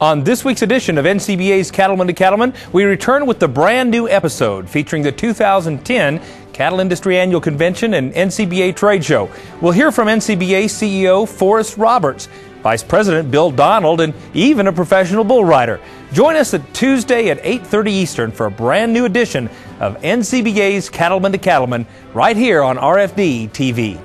On this week's edition of NCBA's Cattlemen to Cattlemen, we return with the brand new episode featuring the 2010 Cattle Industry Annual Convention and NCBA Trade Show. We'll hear from NCBA CEO Forrest Roberts, Vice President Bill Donald, and even a professional bull rider. Join us at Tuesday at 8:30 Eastern for a brand new edition of NCBA's Cattlemen to Cattlemen right here on RFD TV.